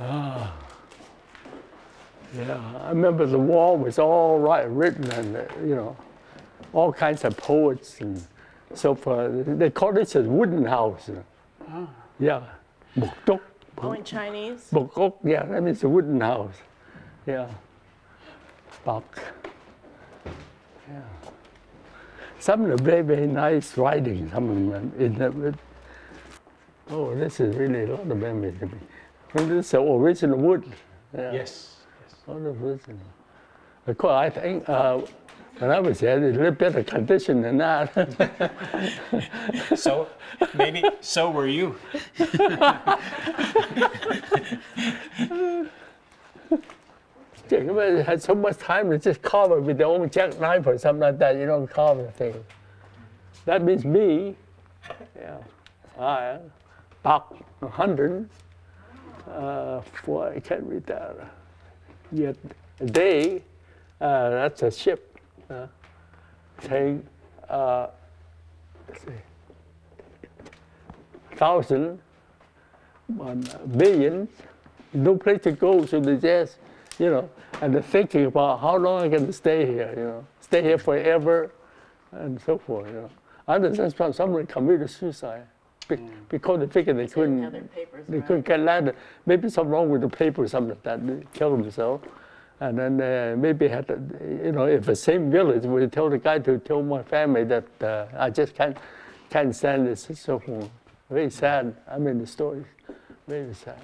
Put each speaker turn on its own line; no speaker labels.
Ah. Yeah, I remember the wall was all right, written and, you know, all kinds of poets and so forth. They call this a wooden house. Ah. Yeah, Buk
Oh, in Chinese?
Buk Tuk, yeah, that means a wooden house. Yeah, Bak. Yeah. Some of the very, very nice writing, some of them in the, oh, this is really a lot of memory to me. And this is the original wood. Yeah.
Yes.
All the original. Of course, I think uh, when I was there, it's a little better condition than that.
So maybe so were you.
But had so much time to just carve it with their own jackknife or something like that. You don't carve the thing. That means me. Yeah. I, about a hundred. Uh, for I can't read that. Yet a day. Uh, that's a ship. Uh, take. Uh, let's see. Thousand. One million. No place to go, so they just you know, and they're thinking about how long I can stay here, you know, stay here forever, and so forth, you know. I understand some someone committed suicide because they figured they
Didn't have their
couldn't,
papers
they
right.
couldn't get land. Maybe something wrong with the paper or something like that. They killed themselves. And then uh, maybe had, to, you know, if the same village would tell the guy to tell my family that uh, I just can't, can't stand this, It's so. Very sad. I mean, the story, very sad.